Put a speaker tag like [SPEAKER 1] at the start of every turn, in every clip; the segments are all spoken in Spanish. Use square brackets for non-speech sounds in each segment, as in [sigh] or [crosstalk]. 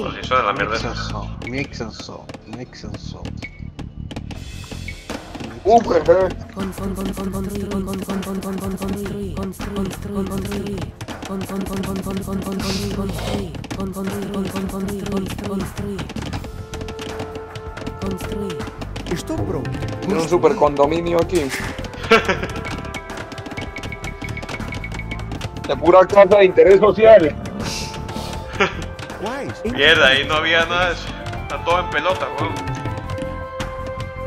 [SPEAKER 1] Pues eso de la mierda.
[SPEAKER 2] Uh, jeje.
[SPEAKER 3] Estou pronto.
[SPEAKER 2] Tiene un super condominio aquí. [laughs] De pura casa de interés social.
[SPEAKER 1] Mierda, ahí no había nada de eso. Está todo en pelota, weón.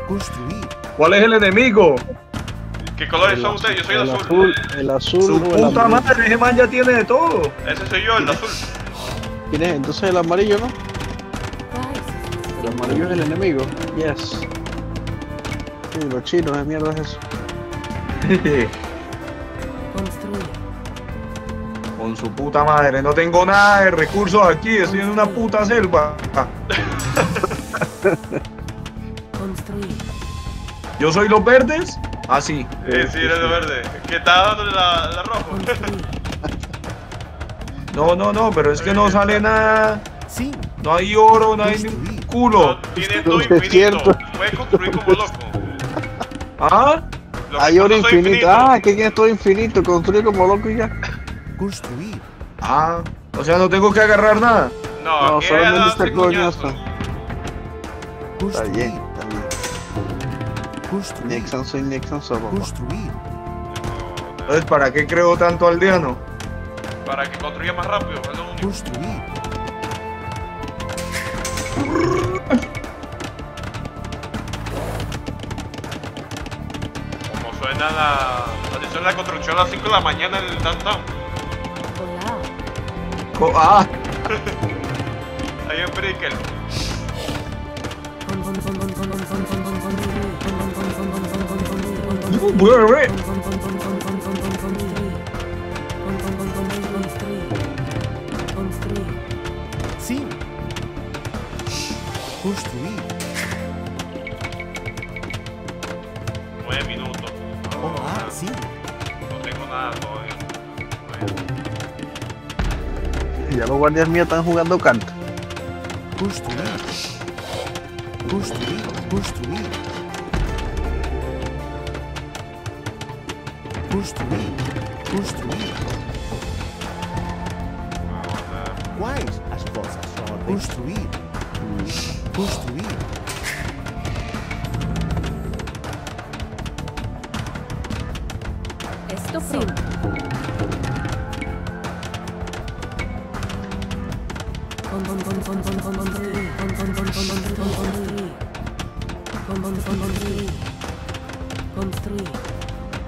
[SPEAKER 3] Construir.
[SPEAKER 4] ¿Cuál es el enemigo?
[SPEAKER 1] ¿Qué colores son ustedes? Yo soy el,
[SPEAKER 5] el
[SPEAKER 1] azul.
[SPEAKER 5] azul, el azul
[SPEAKER 4] Su
[SPEAKER 5] el
[SPEAKER 4] puta
[SPEAKER 5] amarillo.
[SPEAKER 4] madre, ese man ya tiene de todo.
[SPEAKER 1] Ese soy yo, el azul.
[SPEAKER 5] ¿Quién es? Entonces el amarillo, ¿no? El amarillo es el enemigo. Yes. Sí, los chinos, ¿qué mierda es eso? [laughs]
[SPEAKER 4] su puta madre, no tengo nada de recursos aquí, estoy en una puta selva. ¿Yo soy los verdes? Ah, sí.
[SPEAKER 1] Sí, sí, eres. ¿Qué está dándole la, la rojo?
[SPEAKER 4] No, no, no, pero es que no sale nada.
[SPEAKER 3] Sim.
[SPEAKER 4] No hay oro, no hay ni culo.
[SPEAKER 1] Tiene todo infinito. Puedes construir como loco.
[SPEAKER 4] ¿Ah?
[SPEAKER 1] Lo que
[SPEAKER 5] Hay oro infinito. Ah, que tiene todo infinito. Construye como loco y ya.
[SPEAKER 3] Construir.
[SPEAKER 4] Ah, o sea, no tengo que agarrar nada.
[SPEAKER 1] No,
[SPEAKER 5] No, solamente
[SPEAKER 1] es
[SPEAKER 5] este
[SPEAKER 1] darse
[SPEAKER 5] coñazo.
[SPEAKER 1] coñazo.
[SPEAKER 5] Está bien, está bien.
[SPEAKER 3] Construir.
[SPEAKER 5] Nixon soy Nixon solo.
[SPEAKER 3] Construir.
[SPEAKER 4] Entonces, ¿para qué creo tanto aldeano?
[SPEAKER 1] Para que construya más rápido, es lo único.
[SPEAKER 3] Construir.
[SPEAKER 1] Como suena la. Atención la construcción a las 5 de la mañana en el downtown.
[SPEAKER 4] Co- ah,
[SPEAKER 1] Ahí en Brickell.
[SPEAKER 5] Guardias míos están jugando cartas.
[SPEAKER 3] Construir.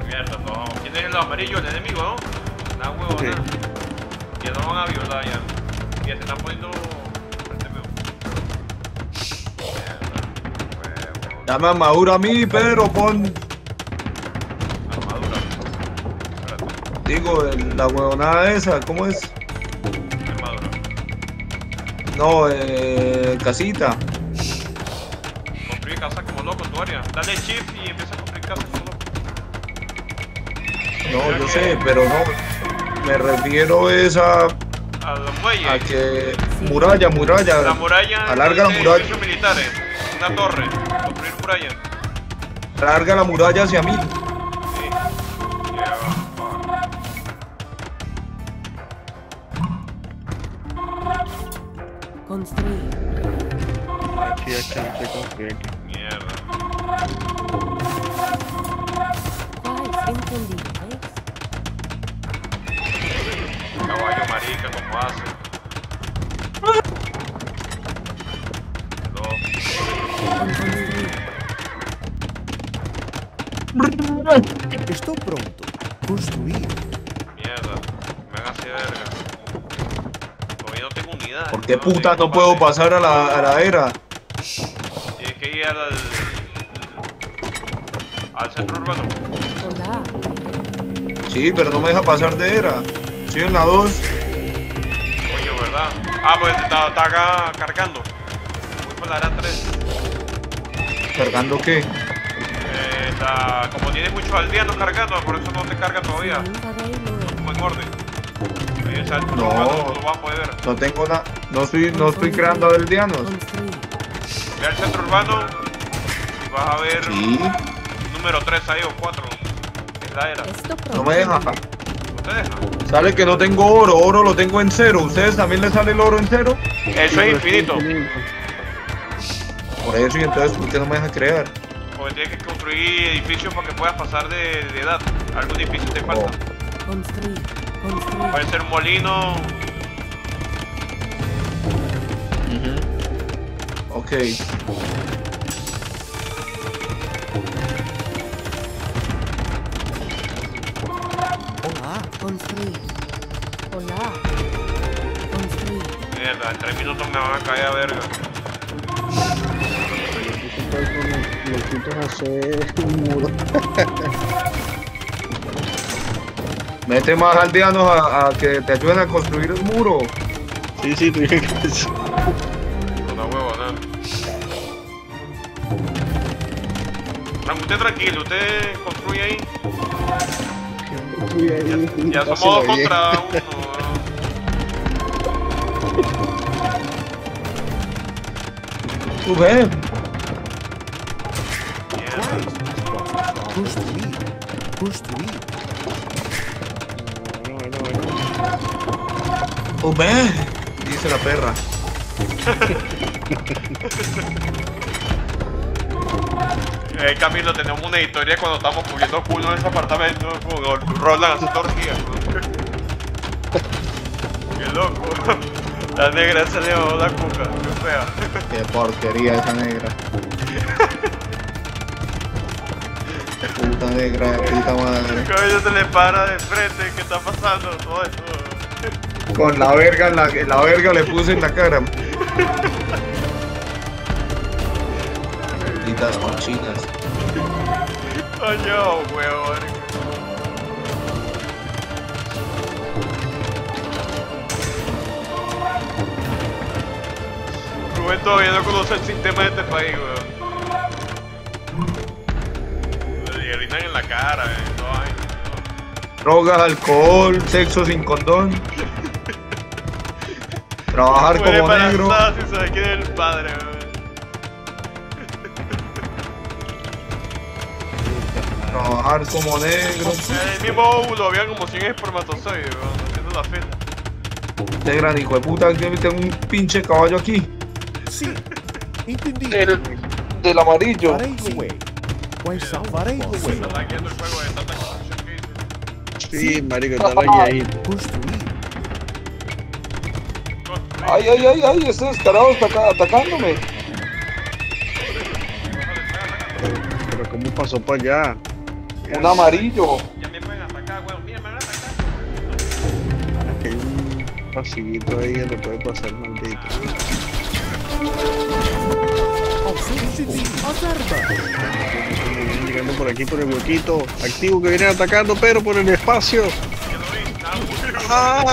[SPEAKER 1] Mierda, no. ¿Quién es el amarillo? El enemigo, ¿no? Una huevo,
[SPEAKER 5] Sí.
[SPEAKER 1] Ya van a violar ya. Ya se están poniendo.
[SPEAKER 4] Dame armadura a mí, Pedro, pon.
[SPEAKER 1] Armadura.
[SPEAKER 4] Digo, la huevonada esa, ¿cómo es?
[SPEAKER 1] Armadura.
[SPEAKER 4] No, eh, casita.
[SPEAKER 1] Dale shift y empieza a como loco.
[SPEAKER 4] No, yo sé, pero no. Me refiero es a,
[SPEAKER 1] A los muelles.
[SPEAKER 4] a que. Muralla, muralla.
[SPEAKER 1] La muralla.
[SPEAKER 4] Alarga la muralla.
[SPEAKER 1] militares. Una torre. Construir muralla.
[SPEAKER 4] Alarga la muralla hacia mí. Puta no puedo pasar a la, a la era?
[SPEAKER 1] Tienes que ir al. al centro urbano.
[SPEAKER 6] Olá.
[SPEAKER 4] Sí, pero no me deja pasar de era. Estoy en la 2.
[SPEAKER 1] Coño, ¿verdad? Ah, pues está, está acá cargando. Voy por la área 3.
[SPEAKER 4] ¿Cargando qué?
[SPEAKER 1] Eh, está, como tiene muchos aldeanos cargando, por eso no te carga todavía. Como en orden.
[SPEAKER 4] No.
[SPEAKER 1] a poder.
[SPEAKER 4] No tengo nada. No estoy, no estoy creando aldeanos.
[SPEAKER 1] Ve al centro urbano y vas a ver
[SPEAKER 4] Sí.
[SPEAKER 1] número 3 ahí o 4. Es la era.
[SPEAKER 4] No me deja.
[SPEAKER 1] ¿No te deja?
[SPEAKER 4] Sale que no tengo oro. Oro lo tengo en cero. ¿Ustedes también les sale el oro en cero?
[SPEAKER 1] Eso es infinito.
[SPEAKER 4] Por eso y entonces, ¿por qué no me deja crear?
[SPEAKER 1] Porque tienes que construir edificios para que puedas pasar de, de edad. Algún edificio te falta.
[SPEAKER 6] Construir. Construir.
[SPEAKER 1] Puede ser un molino.
[SPEAKER 4] Ok.
[SPEAKER 3] Olá.
[SPEAKER 6] Construir. Hola. Construir.
[SPEAKER 1] Mierda, en 3 minutos me van a caer a verga.
[SPEAKER 5] Loquitos hacer un muro. [laughs]
[SPEAKER 4] Mete más aldeanos a, a que te ayuden a construir el muro.
[SPEAKER 5] Sí, sí, tú dije que sí.
[SPEAKER 1] Una huevo, ¿no? Tran- Usted tranquilo, usted construye ahí.
[SPEAKER 5] Uy, ahí,
[SPEAKER 1] Ya somos
[SPEAKER 5] pásela
[SPEAKER 1] dos contra [laughs] uno.
[SPEAKER 4] Tú ves.
[SPEAKER 3] Construir.
[SPEAKER 5] Bueno,
[SPEAKER 4] ves. Dice la perra. [laughs]
[SPEAKER 1] Eh, Camilo, tenemos una historia cuando estamos puliendo culo en ese apartamento con Roland haciendo orgías. [laughs] Qué loco. [laughs] La negra se le dio la cuca, qué fea.
[SPEAKER 4] Qué porquería esa negra. Puta negra, de puta
[SPEAKER 1] El
[SPEAKER 4] madre.
[SPEAKER 1] cabello se le para de frente, ¿qué está pasando? Todo esto.
[SPEAKER 4] Con la verga, en la, la verga le puse en la cara. Malditas cochinas.
[SPEAKER 1] Coño, huevón. Rubén todavía no conoce el sistema de este país, weón. Cara, eh.
[SPEAKER 4] Drogas, alcohol, sexo sin condón. Trabajar como negro.
[SPEAKER 1] sin saber quién es el padre.
[SPEAKER 4] Trabajar como negro.
[SPEAKER 1] En el mismo óvulo había como 100 espermatozoides, weón. Haciendo la fila.
[SPEAKER 4] Este gran hijo de puta que tengo un pinche caballo aquí.
[SPEAKER 3] Sim. Entendi.
[SPEAKER 2] El del amarillo.
[SPEAKER 3] Farei the
[SPEAKER 1] que hice.
[SPEAKER 5] Sí, marico, está.
[SPEAKER 3] Construir.
[SPEAKER 2] Ay, ay, ay, ay, este descarado está acá atacándome.
[SPEAKER 5] Pero ¿cómo pasó para allá?
[SPEAKER 2] Un amarillo.
[SPEAKER 1] Ya me pueden atacar, weón. Mira, me van a atacar.
[SPEAKER 5] Aquí hay un pasillito ahí que le puede pasar maldito.
[SPEAKER 3] Ao seu dispor. Observa.
[SPEAKER 5] Llegando por aquí por el huequito. Activo que vienen atacando, pero por el espacio. Ah,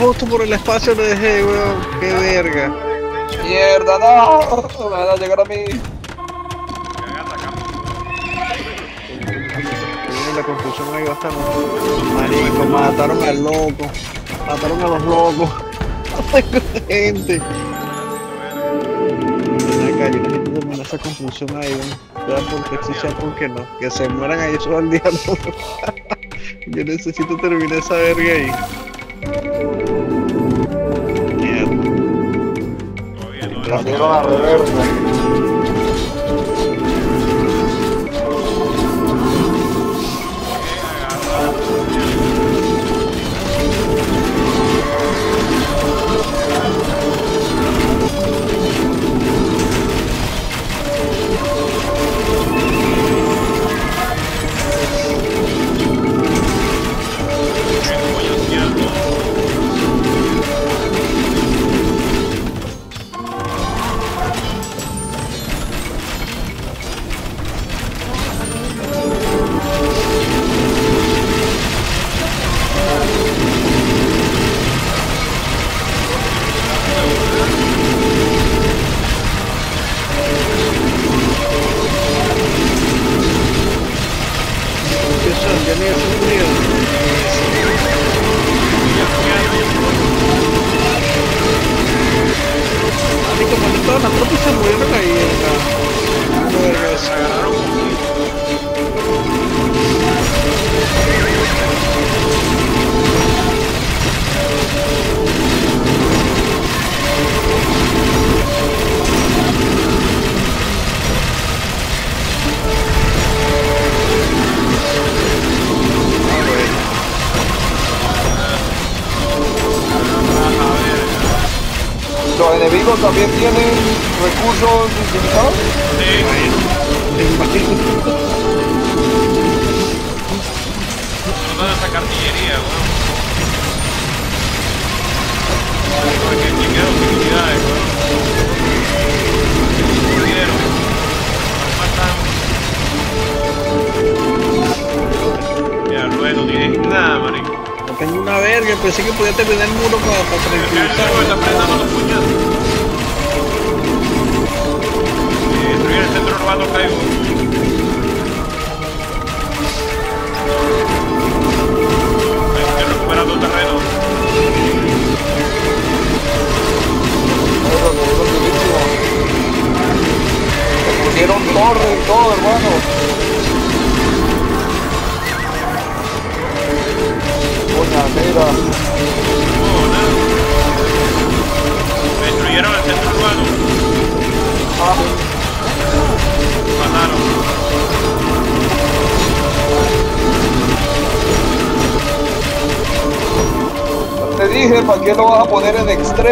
[SPEAKER 5] justo por el espacio lo dejé, weón. Qué verga.
[SPEAKER 2] Mierda, no. Me van a llegar a mí.
[SPEAKER 1] a.
[SPEAKER 5] Viene la construcción ahí bastante. Marico, mataron al loco. Mataron a los locos. [laughs] gente. Esa construcción ahí, weón. Sea porque sí, porque no. Que se mueran ahí esos aldeanos. [laughs] yo necesito terminar esa verga ahí. Mierda.
[SPEAKER 2] La a.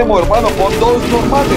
[SPEAKER 1] extremo, hermano? Pon dos normales.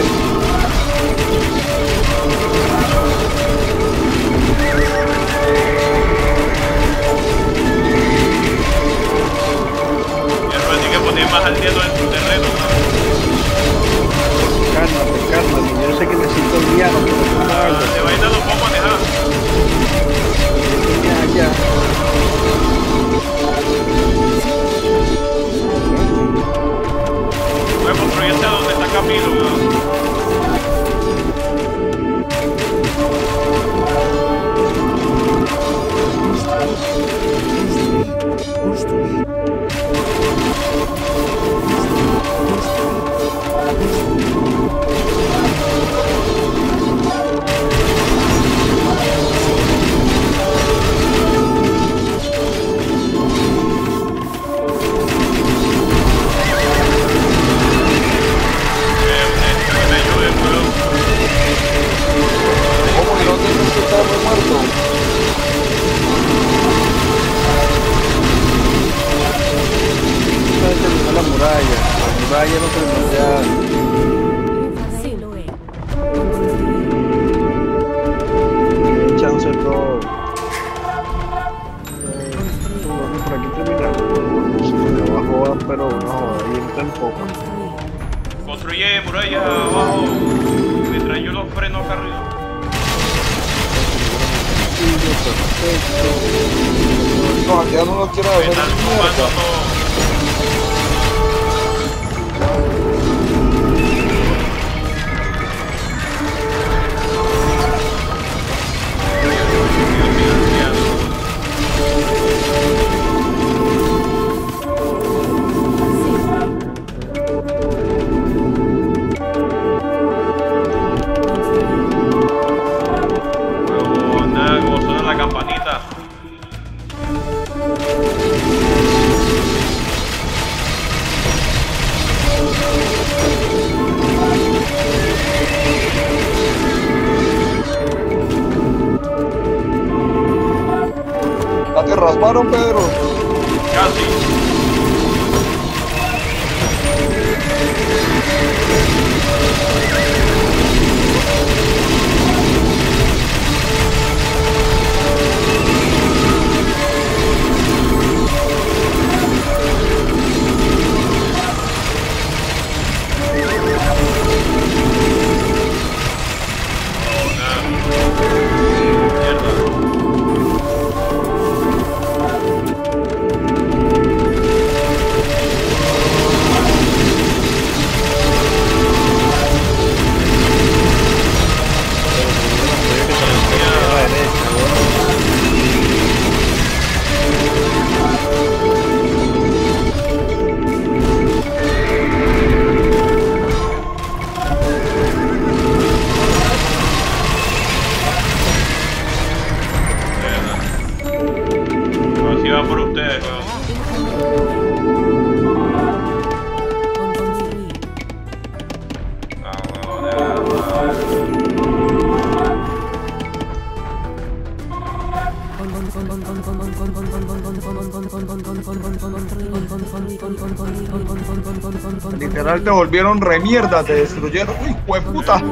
[SPEAKER 4] Volvieron remierda, te destruyeron. Uy, puta.
[SPEAKER 1] Ya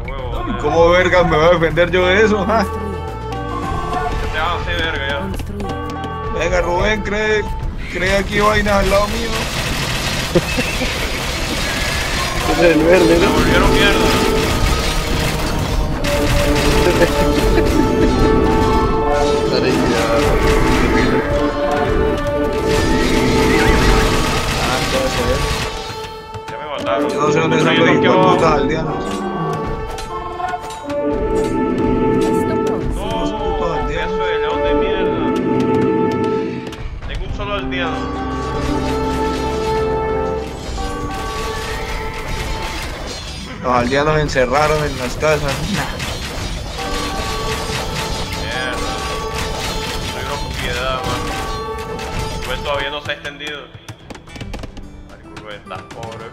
[SPEAKER 1] huevo, nada.
[SPEAKER 4] ¿Cómo vergas me voy a defender yo de eso?
[SPEAKER 1] Ya te vas a hacer verga ya.
[SPEAKER 4] Venga, Rubén, cree, cree aquí vainas al lado mío.
[SPEAKER 5] El verde,
[SPEAKER 1] Me
[SPEAKER 5] ¿no?
[SPEAKER 1] volvieron mierda. Ya me mataron.
[SPEAKER 4] Yo no sé dónde están los
[SPEAKER 1] abajo.
[SPEAKER 4] aldeanos.
[SPEAKER 1] No, eso de mierda. Tengo un solo aldeano.
[SPEAKER 4] Los aldeanos encerraron en las casas.
[SPEAKER 1] Mierda. Soy una piedad, mano. Rubén todavía no se ha extendido.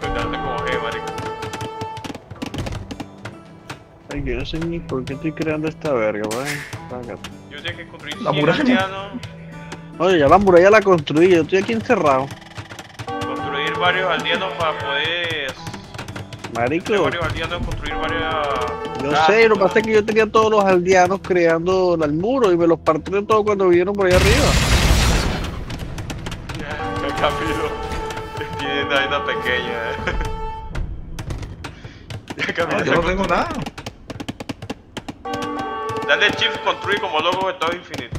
[SPEAKER 1] Marico, Rubén, estás pobre. Que te hace coger, marico.
[SPEAKER 5] Ay, yo no sé ni por qué estoy creando esta verga, wey. Págate.
[SPEAKER 1] Yo tengo que construir
[SPEAKER 4] La
[SPEAKER 1] 100
[SPEAKER 4] muralla.
[SPEAKER 1] aldeanos.
[SPEAKER 5] Oye, ya la muralla la construí, yo estoy aquí encerrado.
[SPEAKER 1] Construir varios aldeanos para poder.
[SPEAKER 5] Marico,
[SPEAKER 1] Construir varios aldeanos, construir varias.
[SPEAKER 5] yo sé, lo que pasa es que yo tenía todos los aldeanos creando el muro y me los partieron todos cuando vinieron por ahí arriba.
[SPEAKER 4] No, yo no tengo nada.
[SPEAKER 1] Dale shift construir como logo de todo infinito.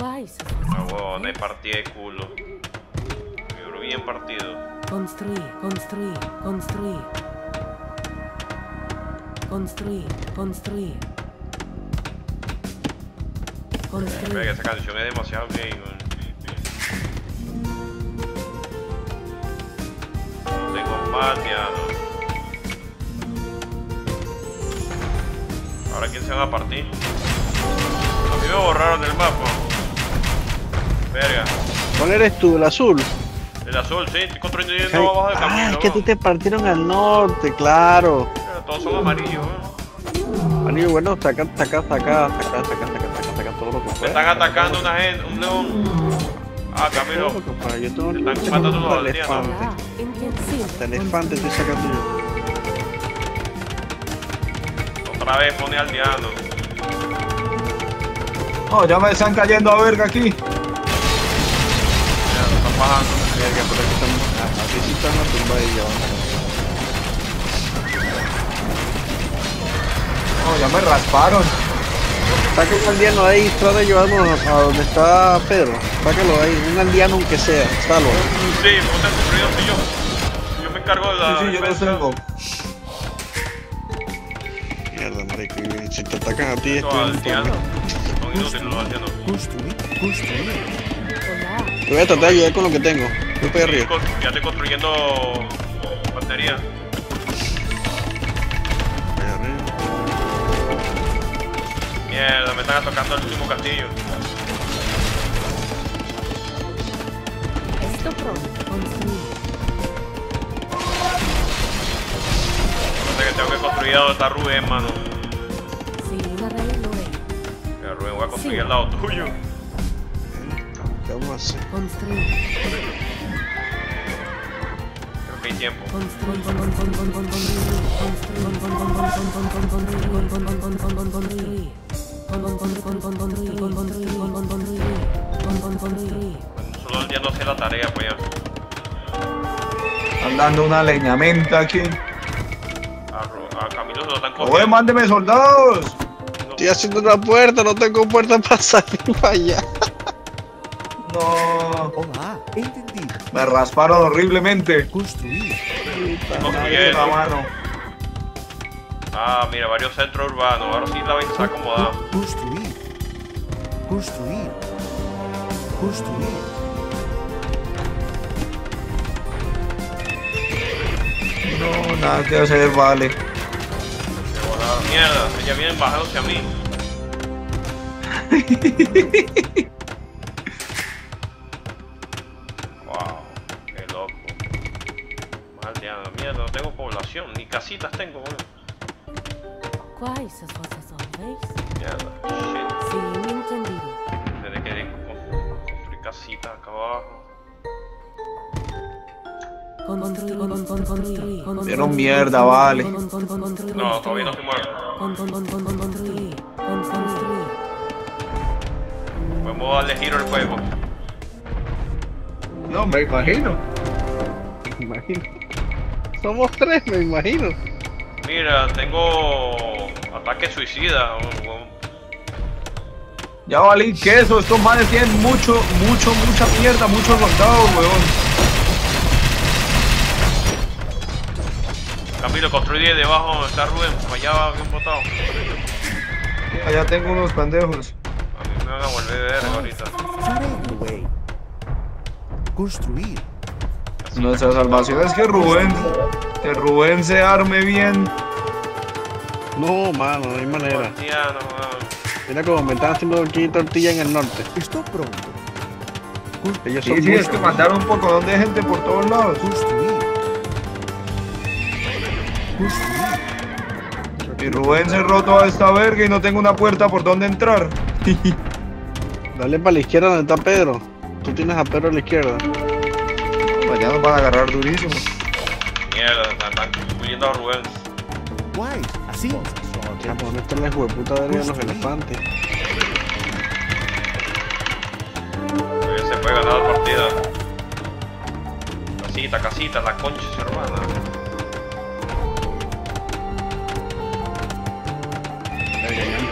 [SPEAKER 1] Ah, huevón, hay partida de culo. Pero bien partido.
[SPEAKER 6] Construir, construir, construir. Construir, construir. Construir.
[SPEAKER 1] esa canción es demasiado gay, weón. No piano. Ahora quién se va a partir. A mí me borraron el mapa. Verga.
[SPEAKER 5] ¿Cuál eres tú, el azul?
[SPEAKER 1] El azul, sí, estoy construyendo
[SPEAKER 5] Ay,
[SPEAKER 1] abajo del camino.
[SPEAKER 5] ah, es que tú te partieron al norte, claro.
[SPEAKER 1] Pero Todos son amarillos, weón.
[SPEAKER 5] Amigo, bueno, saca, saca, saca, saca, saca, saca, saca, saca todo lo que
[SPEAKER 1] Me
[SPEAKER 5] puedas.
[SPEAKER 1] están atacando una gente, un león. Ah, Camilo.
[SPEAKER 5] Yo tengo
[SPEAKER 1] Te están matando los
[SPEAKER 5] Hasta elefante estoy sacando yo.
[SPEAKER 1] Otra vez pone aldeano.
[SPEAKER 4] No, ya me están cayendo a verga aquí.
[SPEAKER 1] Ya, lo están bajando.
[SPEAKER 5] Verga, pero aquí estamos. ah, Aquí sí están a tumba y ya vamos.
[SPEAKER 4] No, ya me rasparon.
[SPEAKER 5] Saca un aldeano ahí, trata de llevarnos a donde está Pedro. Sácalo ahí, un aldeano aunque sea, salvo.
[SPEAKER 1] Sí, ponte si yo. De la.
[SPEAKER 4] Sí, sí, yo
[SPEAKER 1] defensa.
[SPEAKER 4] tengo.
[SPEAKER 5] Mierda, marico, si te atacan a ti, estoy
[SPEAKER 1] aldeanos. Son inútiles los aldeanos.
[SPEAKER 3] Construir, construir.
[SPEAKER 5] Te voy a tratar de ayudar con lo que tengo. Voy para arriba.
[SPEAKER 1] Ya estoy construyendo batería. Mierda, me están atacando el último castillo.
[SPEAKER 6] Esto pronto. Construir.
[SPEAKER 1] que tengo que construir la otra Rubén, mano.
[SPEAKER 6] Sí,
[SPEAKER 1] es. Rubén, voy a construir al lado tuyo.
[SPEAKER 5] ¿Qué vamos a hacer?
[SPEAKER 6] Construir.
[SPEAKER 1] Creo que hay tiempo. Solo ya no sé la tarea, pues.
[SPEAKER 4] Andando una leñamenta aquí.
[SPEAKER 1] Están
[SPEAKER 4] Oye, mándeme soldados.
[SPEAKER 5] Estoy haciendo una puerta, no tengo puerta para salir para allá.
[SPEAKER 4] No.
[SPEAKER 3] Olá, entendido.
[SPEAKER 4] Me rasparon horriblemente.
[SPEAKER 3] Construir.
[SPEAKER 4] La mano.
[SPEAKER 1] Ah, mira, varios centros urbanos. Ahora sí la vais a acomodar.
[SPEAKER 3] construir. Construir. Construir.
[SPEAKER 4] No, nada que hacer, vale
[SPEAKER 1] mierda, ella viene bajado a mí. [laughs] wow, qué loco. Maldita mierda, no tengo población, ni casitas tengo,
[SPEAKER 6] boludo. Esas
[SPEAKER 1] Mierda, shit.
[SPEAKER 6] Sí, me he entendido.
[SPEAKER 1] Tendré que construir casitas acá abajo.
[SPEAKER 4] Pero mierda, vale.
[SPEAKER 1] No, todavía no estoy muerto. Podemos darle giro al juego.
[SPEAKER 4] No, me imagino.
[SPEAKER 5] Me imagino. Somos tres, me imagino.
[SPEAKER 1] Mira, tengo ataque suicida.
[SPEAKER 4] Ya valí queso, estos manes tienen mucho, mucho, mucha mierda, muchos soldados, weón.
[SPEAKER 1] Camilo, construí de debajo donde está Rubén. Para allá va bien botado.
[SPEAKER 4] Allá tengo unos pendejos.
[SPEAKER 1] A mí me van a volver a ver ahorita.
[SPEAKER 3] Construir.
[SPEAKER 4] Nuestra salvación es que Rubén, que Rubén se arme bien.
[SPEAKER 5] No, mano, no hay manera. Mira como me están haciendo aquí tortilla en el norte.
[SPEAKER 3] Estou pronto.
[SPEAKER 5] Ellos son
[SPEAKER 4] Sí, sí, es que mandaron un poco de gente por todos lados.
[SPEAKER 3] Construir.
[SPEAKER 4] Y Rubén cerró toda esta verga y no tengo una puerta por donde entrar. [laughs]
[SPEAKER 5] Dale para la izquierda donde está Pedro. Tú tienes a Pedro a la izquierda.
[SPEAKER 4] Mañana nos van a agarrar durísimo.
[SPEAKER 1] Mierda, están están huyendo a Rubén.
[SPEAKER 3] Assim.
[SPEAKER 5] Ya, ¿Dónde está la hueputa verga de los elefantes?
[SPEAKER 1] Se puede ganar la partida. Casita, casita, la concha su hermana.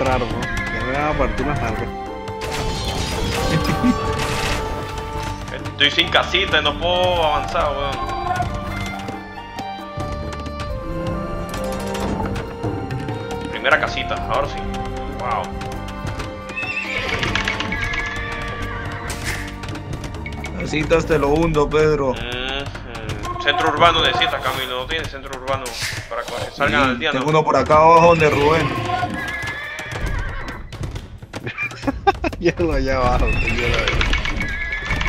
[SPEAKER 5] Ya me van a partir las nalgas.
[SPEAKER 1] Estoy sin casita y no puedo avanzar, weón. Primera casita, ahora sí. Wow.
[SPEAKER 4] Necesitas te lo hundo, Pedro.
[SPEAKER 1] Mm, centro urbano necesita, Camilo. No tiene centro urbano para que salgan al día,
[SPEAKER 4] Tengo
[SPEAKER 1] ¿no?
[SPEAKER 4] uno por acá abajo donde Rubén.
[SPEAKER 5] Llévalo allá abajo, que veo.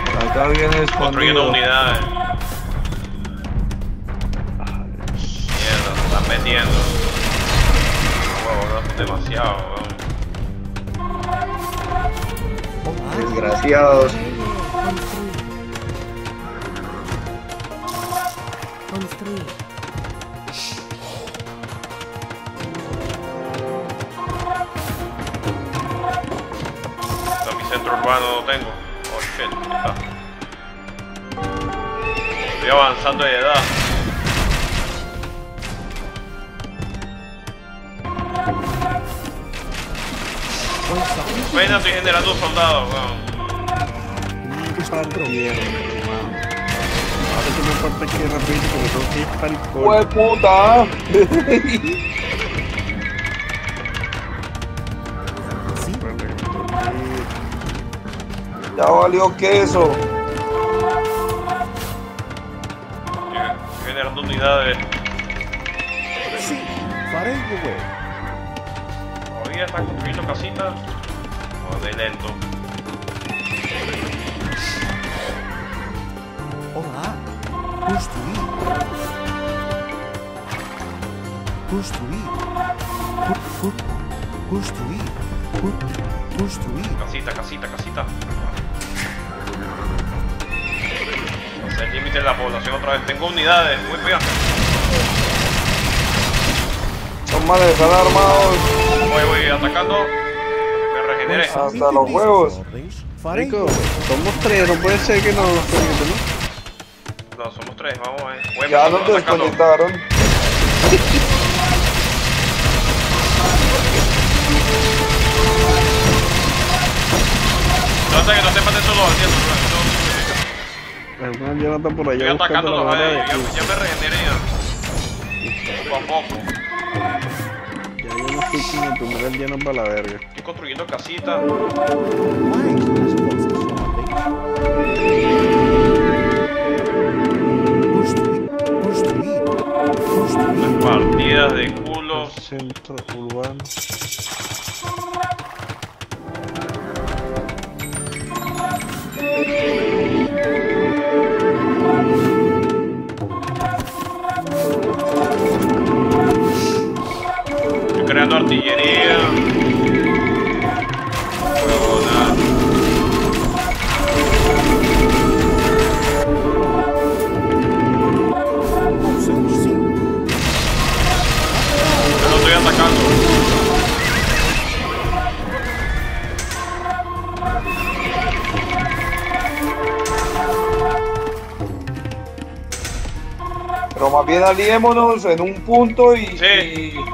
[SPEAKER 4] Por acá viene
[SPEAKER 1] Construyendo
[SPEAKER 4] escondido.
[SPEAKER 1] unidades. Mierda, se están metiendo. Wow, no, es demasiado, weón.
[SPEAKER 4] Desgraciados.
[SPEAKER 1] No, urbano no tengo. Oh shit. Estoy avanzando de edad. Apenas estoy generando soldados, weón.
[SPEAKER 5] Ahora que me falta aquí rapidito porque tengo que ir para el.
[SPEAKER 2] ¡Hue puta!
[SPEAKER 3] Sim. [laughs]
[SPEAKER 2] Ya valió queso.
[SPEAKER 1] Generando unidades.
[SPEAKER 3] Sim. Farei, güey.
[SPEAKER 1] Todavía están construyendo casitas. Oh, de lento.
[SPEAKER 3] Olá. Construir. Construir. Construir. Cu- Construir.
[SPEAKER 1] Casita, casita, casita. Hacer el límite de la población otra vez. Tengo unidades, muy bien.
[SPEAKER 2] Son manes, están armados.
[SPEAKER 1] Voy, voy atacando. Me regeneré.
[SPEAKER 2] Hasta los huevos.
[SPEAKER 5] Rico, somos tres, no puede ser que nos los permiten, ¿no?
[SPEAKER 1] No, somos tres, vamos a ver. Voy
[SPEAKER 2] Ya nos desconectaron.
[SPEAKER 1] No sé que no te maten haciendo,
[SPEAKER 5] está por
[SPEAKER 1] Estoy
[SPEAKER 5] allá la de
[SPEAKER 1] ya,
[SPEAKER 5] que-
[SPEAKER 1] ya me regeneré. Poco a poco.
[SPEAKER 5] Ya yo no estoy con el primer lleno para la verga.
[SPEAKER 1] Estoy construyendo casitas.
[SPEAKER 3] Quais as vossas ordens? Construir. Construir. Construir.
[SPEAKER 1] Partidas de culo.
[SPEAKER 5] Centro urbano.
[SPEAKER 1] Estoy creando artillería. Lo estoy atacando.
[SPEAKER 4] Pero más bien aliémonos en un punto y,
[SPEAKER 1] Sí.
[SPEAKER 4] y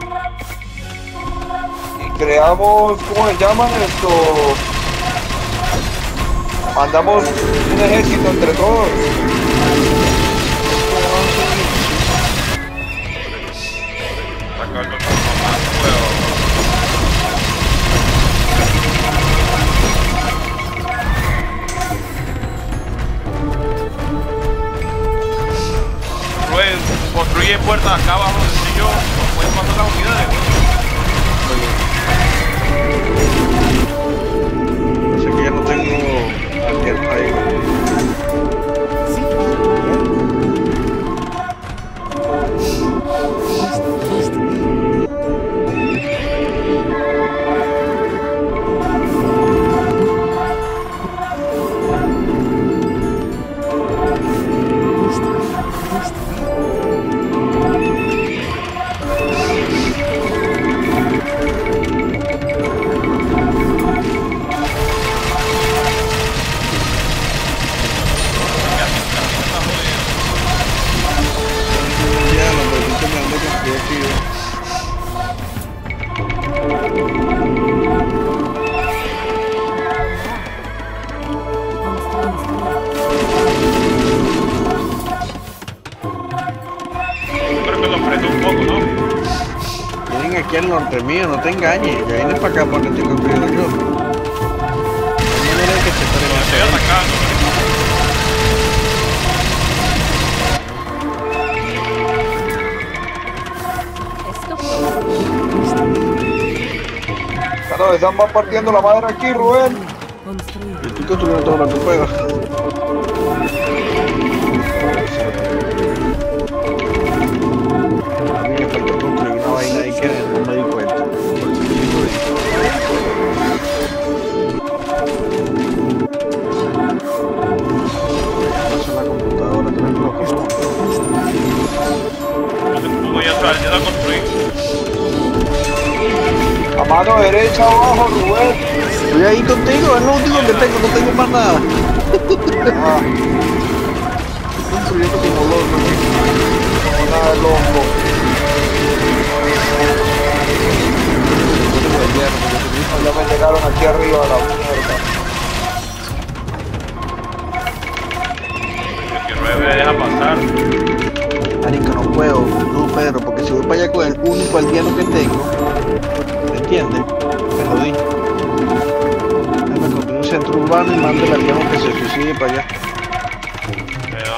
[SPEAKER 4] creamos, ¿cómo se llaman esto? Mandamos un ejército entre todos.
[SPEAKER 5] Engañes. Ya vienes para acá porque estoy construyendo yo. No que
[SPEAKER 1] Lo
[SPEAKER 5] paren
[SPEAKER 1] estoy atacando.
[SPEAKER 4] Claro, están partiendo la madre aquí, Rubén.
[SPEAKER 2] Construir.
[SPEAKER 5] Yo estoy construyendo todo lo que
[SPEAKER 1] Está, ya está construido.
[SPEAKER 4] A mano derecha abajo, Rubén.
[SPEAKER 5] Estoy ahí contigo, es lo único que tengo, no tengo más nada.
[SPEAKER 4] Ah,
[SPEAKER 5] Estoy construyendo como loco.
[SPEAKER 4] como nada de loco. Ya me llegaron aquí arriba a la mierda.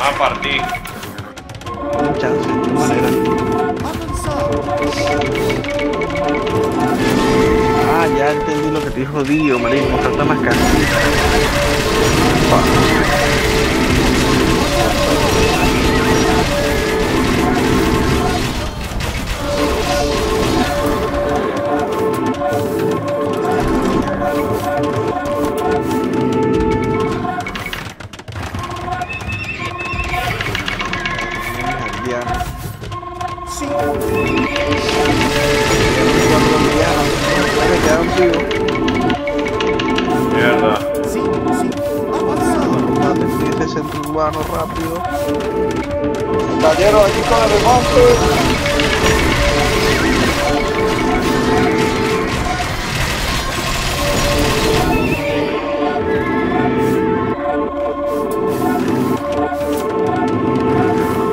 [SPEAKER 1] A partir.
[SPEAKER 5] Ah, ya entendí lo que te dijo Dio, marico, falta más casi. Me quedaron vivos.
[SPEAKER 1] Mierda.
[SPEAKER 3] Sim. Sim. Avançar.
[SPEAKER 5] Maten ese centro urbano rápido.
[SPEAKER 4] Cayeron aquí con el remonte.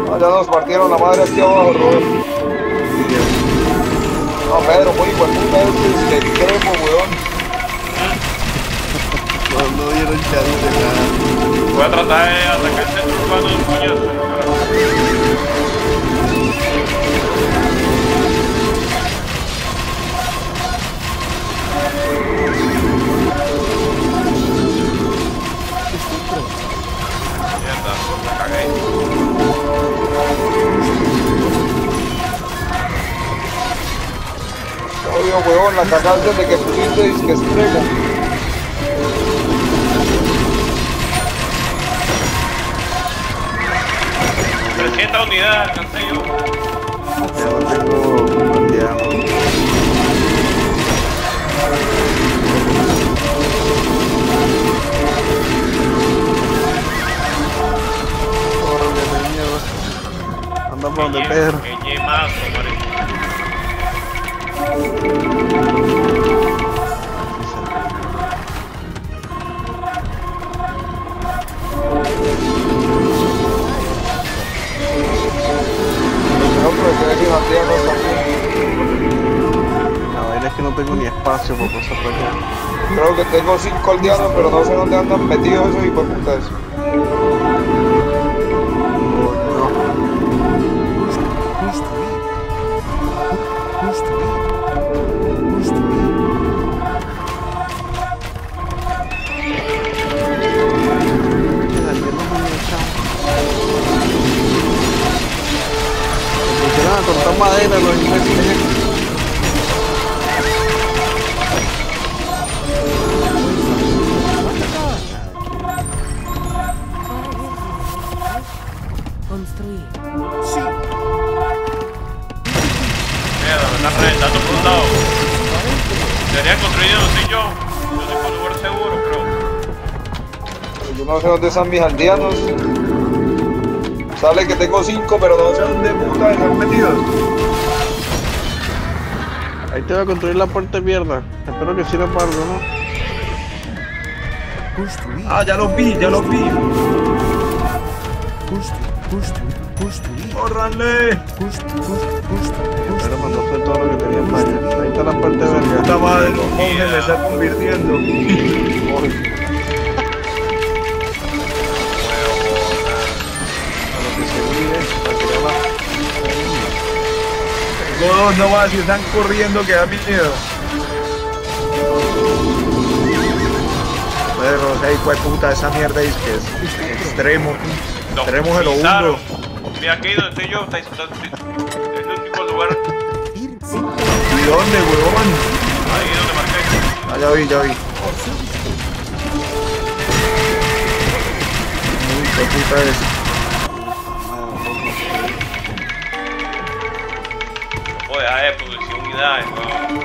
[SPEAKER 4] Ah, ya nos partieron la madre aquí abajo, Rubén. No, Pedro, muy buen puta este es el cremo, weón. [laughs]
[SPEAKER 5] No, no dieron chance de nada.
[SPEAKER 1] Voy a tratar de atacar el centro urbano del puñazo.
[SPEAKER 2] Huevón, la cagaste de que pusiste disque extremo.
[SPEAKER 1] 300 unidades alcancé
[SPEAKER 2] pero
[SPEAKER 5] no
[SPEAKER 2] sé dónde andan metidos esos hijueputas. Sé dónde están mis aldeanos. Sale que tengo cinco, pero no sé dónde puta están metidos.
[SPEAKER 5] Ahí te voy a construir la puerta de mierda. Espero que sirva para algo, ¿no?
[SPEAKER 3] Construir.
[SPEAKER 4] Ah, ya los vi, ya los vi.
[SPEAKER 3] Construir. Construir. Construir.
[SPEAKER 4] ¡Córranle!
[SPEAKER 3] Construir.
[SPEAKER 5] Pero cuando fue todo lo que tenía para allá. Ahí está la parte de verga.
[SPEAKER 4] Puta madre, los monjes me están convirtiendo. [laughs] Tengo dos nomás y están corriendo que da miedo. Pero, hey, pues puta, esa mierda es que es extremo.
[SPEAKER 1] Nos
[SPEAKER 4] Extremo de lo uno.
[SPEAKER 1] Mira aquí donde estoy yo, está, es el único lugar.
[SPEAKER 4] ¿Y dónde, huevón?
[SPEAKER 1] ahí donde marqué.
[SPEAKER 4] Ah, ya vi, ya vi. Uy, qué puta es.
[SPEAKER 1] Unidades, weón.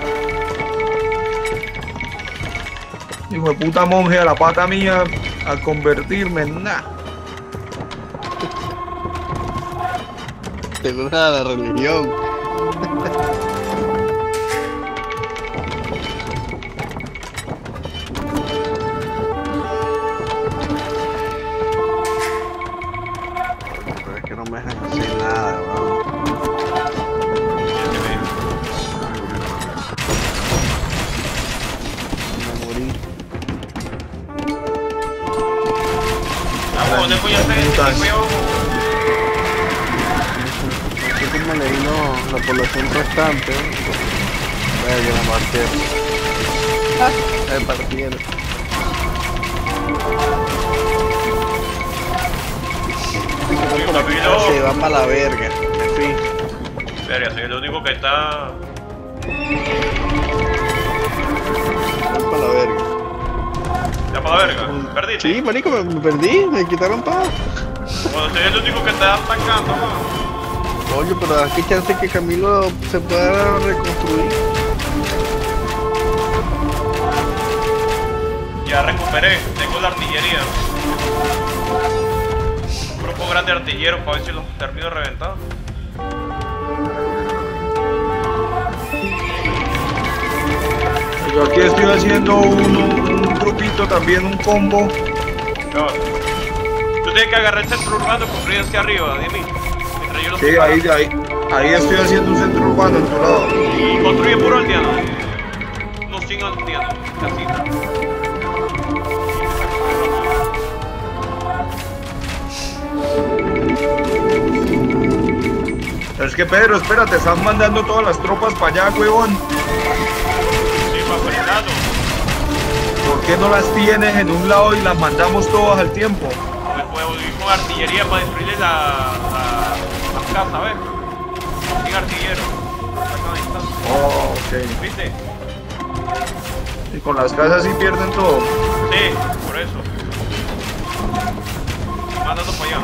[SPEAKER 4] Hijo de puta monje a la pata mía a convertirme en nada.
[SPEAKER 5] Te gusta la religión. No sé cómo le vino la población restante. La partieron. La partieron.
[SPEAKER 1] Sí, papi, no.
[SPEAKER 5] Se va para la verga. En fin.
[SPEAKER 1] Verga, soy el único que está.
[SPEAKER 5] Se va para la verga.
[SPEAKER 1] Ya para la verga. Perdiste.
[SPEAKER 5] Sí, marico, me, me perdí, me quitaron todo.
[SPEAKER 1] Bueno, soy el único que está atacando.
[SPEAKER 5] Oye, pero aquí chance que Camilo se pueda reconstruir.
[SPEAKER 1] Ya recuperé, tengo la artillería. Un grupo grande de artilleros para ver si los termino de reventar.
[SPEAKER 4] Yo aquí estoy haciendo un, un grupito también, un combo.
[SPEAKER 1] No. Tú tienes que agarrar el centro urbano y construir hacia arriba, de mí. Mientras yo lo
[SPEAKER 4] Sí, ahí, ahí, ahí estoy haciendo un centro urbano en tu lado.
[SPEAKER 1] Y construye puro aldeano. No sin aldeano, casi.
[SPEAKER 4] Pero es que Pedro, espérate, están mandando todas las tropas para allá, huevón.
[SPEAKER 1] Sí, para.
[SPEAKER 4] ¿Por qué no las tienes en un lado y las mandamos todas al tiempo?
[SPEAKER 1] con artillería para destruirle la, la, las casas, ¿ves? Sin artillero.
[SPEAKER 4] Oh, ok.
[SPEAKER 1] ¿Viste?
[SPEAKER 4] Y con las casas sí pierden todo.
[SPEAKER 1] Sí, por eso. Mándalo para allá.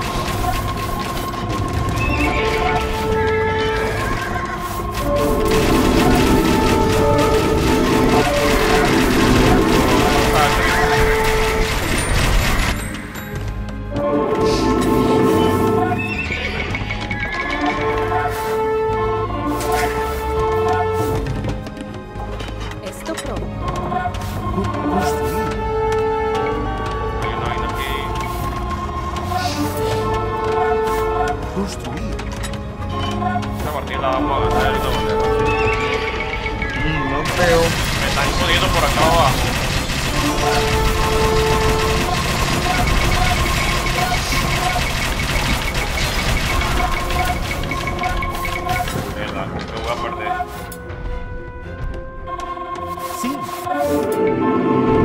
[SPEAKER 4] assim.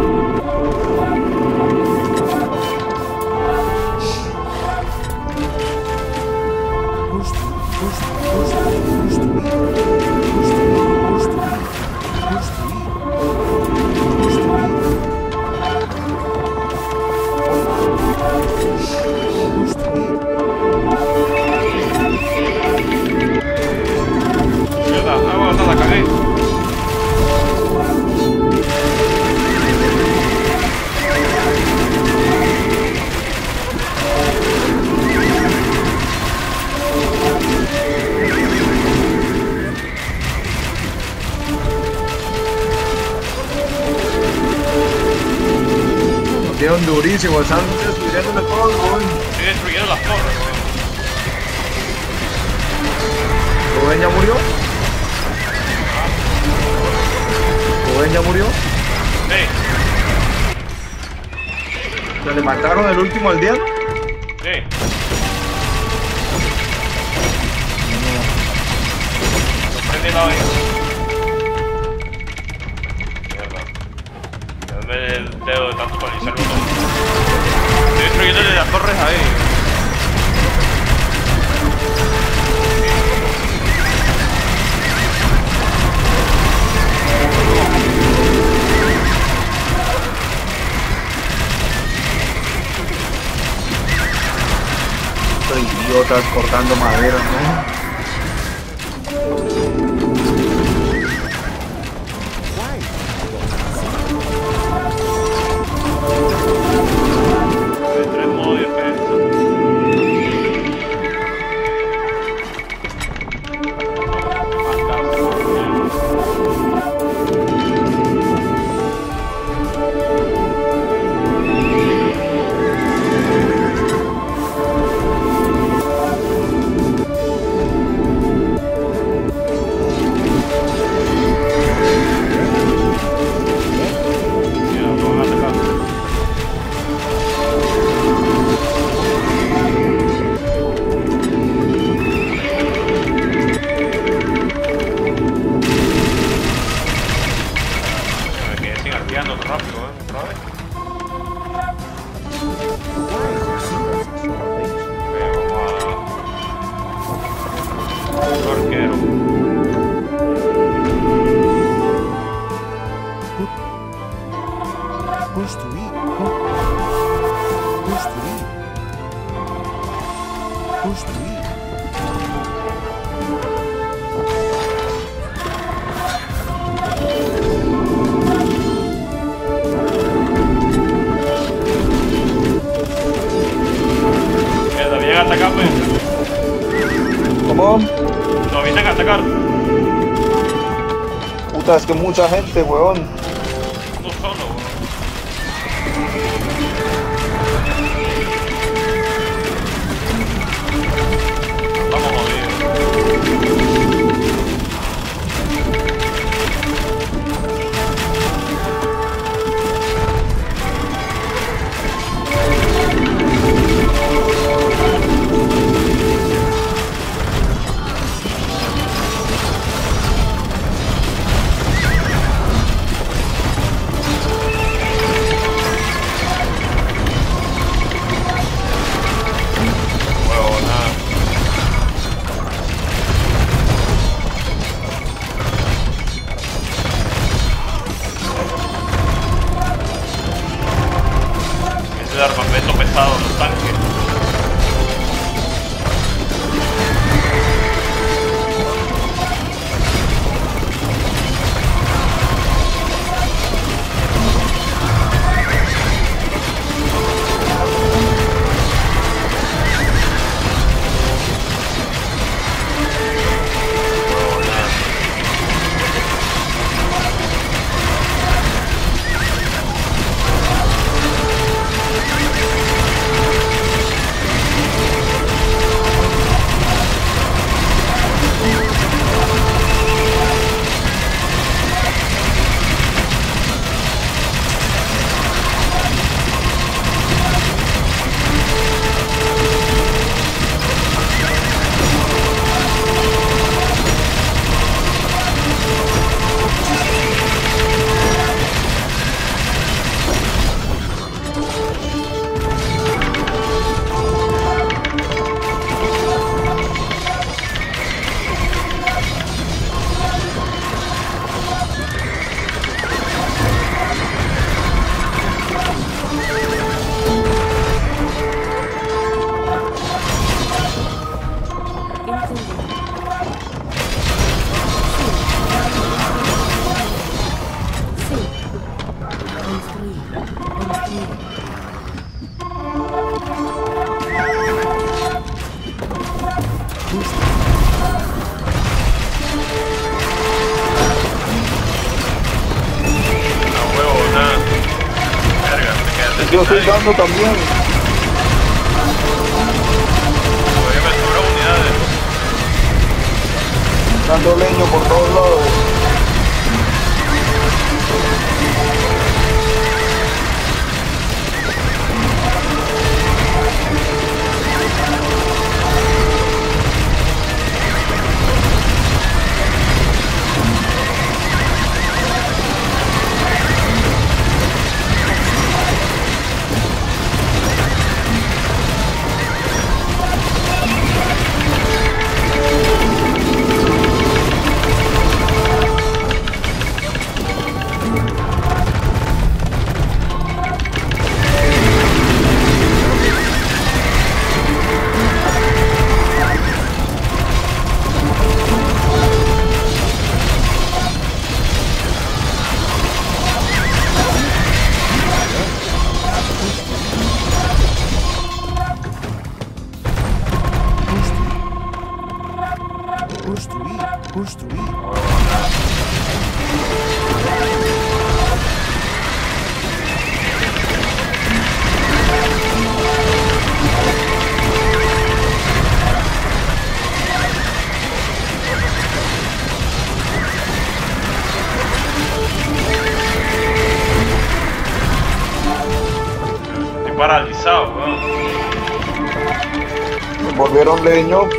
[SPEAKER 4] pinche bolsón, destruyendo las güey.
[SPEAKER 1] Estoy destruyendo las torres, güey.
[SPEAKER 4] ¿Rubén ya murió? ¿Rubén ya murió?
[SPEAKER 1] Sí.
[SPEAKER 4] ¿Se le mataron el último aldeano? idiotas cortando madera, ¿no?
[SPEAKER 2] Japón.
[SPEAKER 1] Nos vienen a atacar.
[SPEAKER 2] Puta, es que mucha gente, weón. No quedaste
[SPEAKER 1] Yo leño.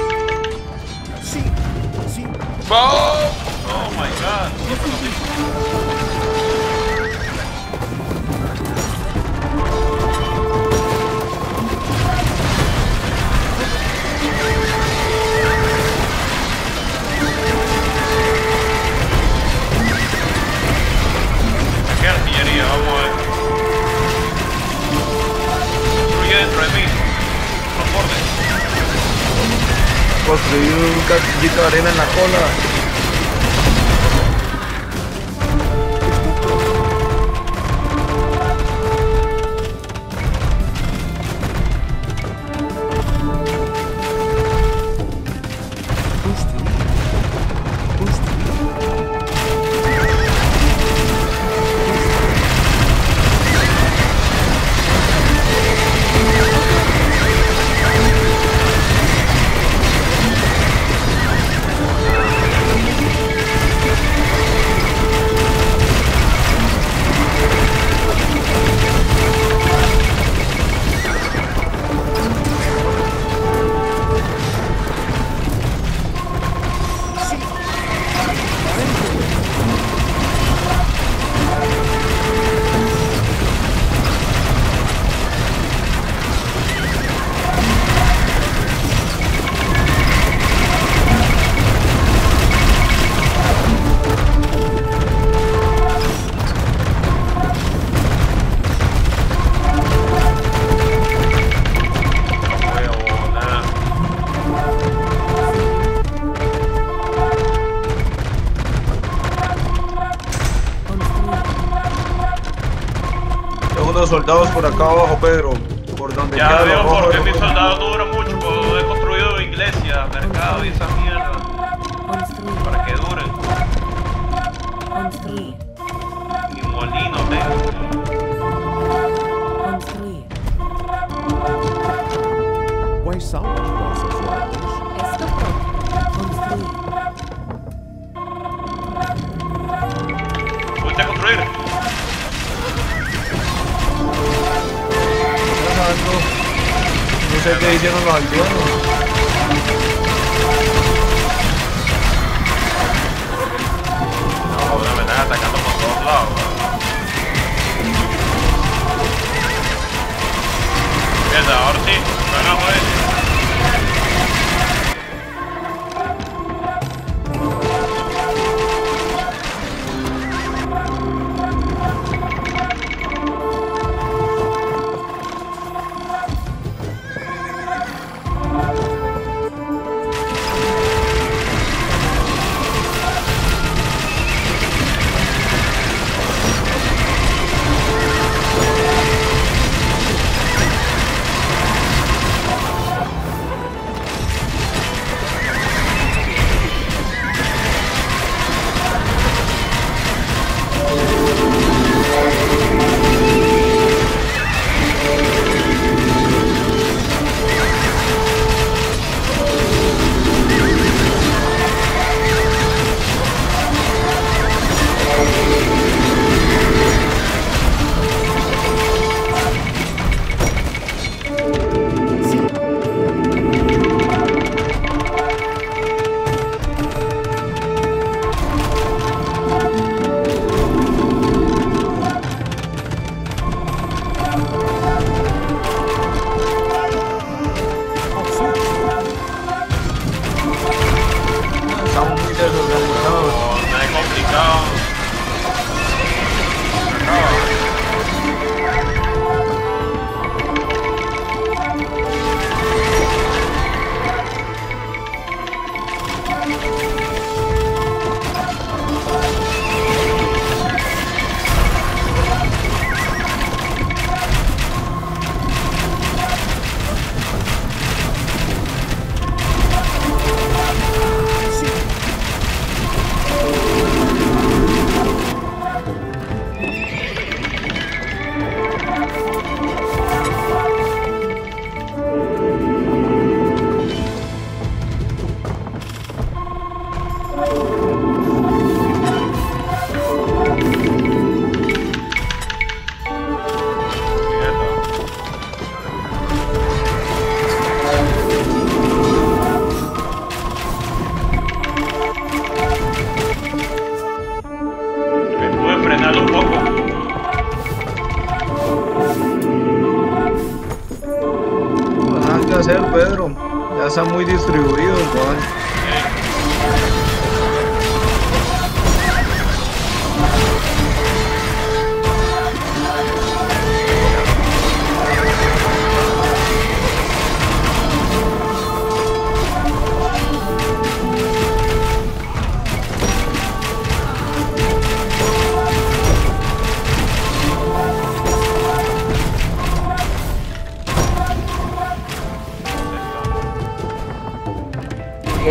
[SPEAKER 4] Cachillito de arena en la cola. por acá abajo, Pedro. 아,
[SPEAKER 1] 이.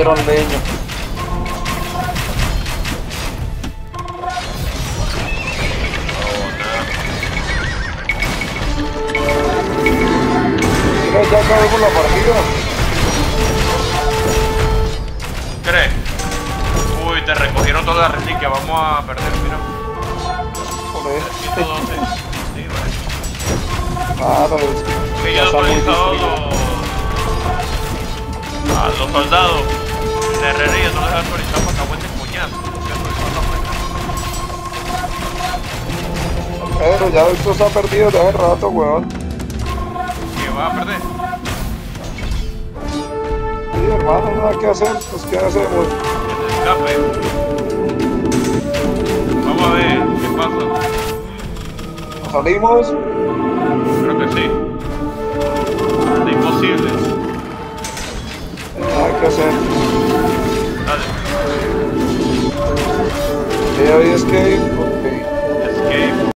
[SPEAKER 1] on me. no
[SPEAKER 2] se ha perdido desde hace rato, weón.
[SPEAKER 1] ¿Qué va a perder?
[SPEAKER 2] Sí, hermano, nada que hacer, pues qué hacemos.
[SPEAKER 1] Escape. Vamos a ver, ¿qué pasa?
[SPEAKER 2] Salimos?
[SPEAKER 1] Creo que sí. Es imposible.
[SPEAKER 2] Ah, nada que hacer.
[SPEAKER 1] Dale.
[SPEAKER 2] Escape, ok. Escape.